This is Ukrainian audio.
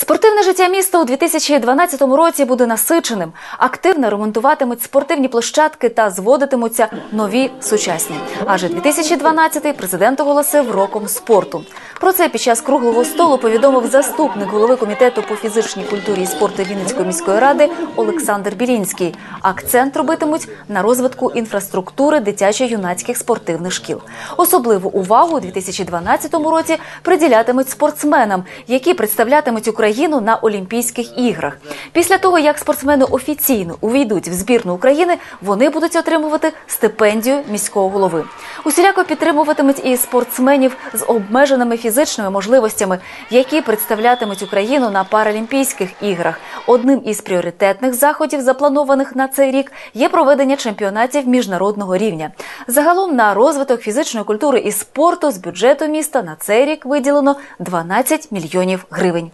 Спортивне життя міста у 2012 році буде насиченим. Активно ремонтуватимуть спортивні площадки та зводитимуться нові сучасні. Адже 2012 президент оголосив роком спорту. Про це під час круглого столу повідомив заступник голови комітету по фізичній культурі і спорту Вінницької міської ради Олександр Білінський. Акцент робитимуть на розвитку інфраструктури дитячо-юнацьких спортивних шкіл. Особливу увагу у 2012 році приділятимуть спортсменам, які представлятимуть Україну на Олімпійських іграх. Після того, як спортсмени офіційно увійдуть в збірну України, вони будуть отримувати стипендію міського голови. Усіляко підтримуватимуть і спортсменів з обмеженими фізичними можливостями, які представлятимуть Україну на Паралімпійських іграх. Одним із пріоритетних заходів, запланованих на цей рік, є проведення чемпіонатів міжнародного рівня. Загалом на розвиток фізичної культури і спорту з бюджету міста на цей рік виділено 12 мільйонів гривень.